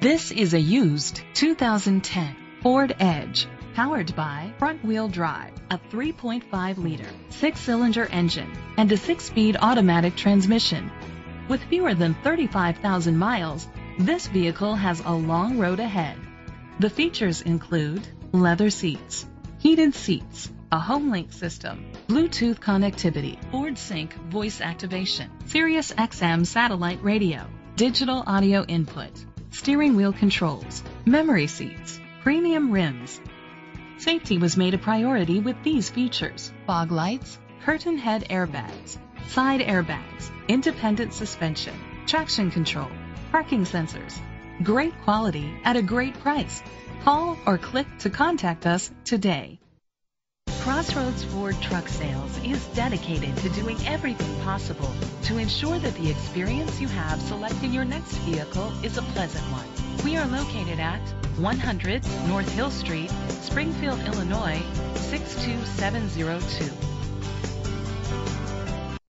This is a used 2010 Ford Edge powered by front-wheel drive, a 3.5-liter six-cylinder engine, and a six-speed automatic transmission. With fewer than 35,000 miles, this vehicle has a long road ahead. The features include leather seats, heated seats, a HomeLink system, Bluetooth connectivity, Ford Sync voice activation, Sirius XM satellite radio, digital audio input, steering wheel controls, memory seats, premium rims. Safety was made a priority with these features. Fog lights, curtain head airbags, side airbags, independent suspension, traction control, parking sensors. Great quality at a great price. Call or click to contact us today. Crossroads Ford Truck Sales is dedicated to doing everything possible to ensure that the experience you have selecting your next vehicle is a pleasant one. We are located at 100 North Hill Street, Springfield, Illinois 62702.